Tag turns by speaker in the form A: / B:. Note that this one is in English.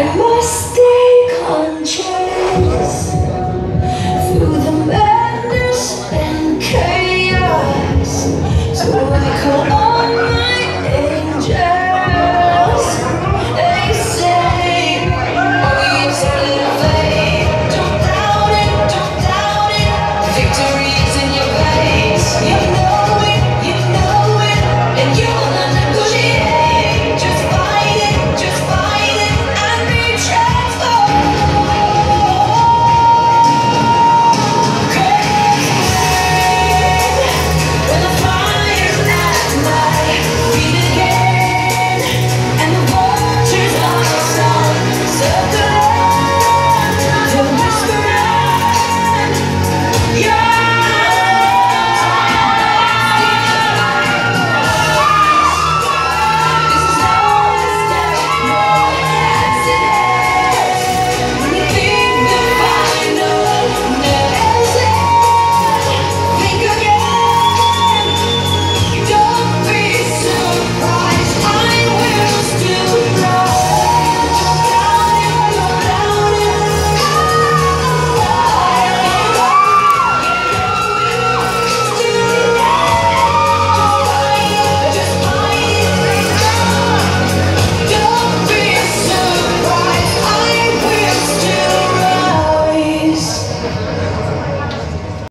A: I must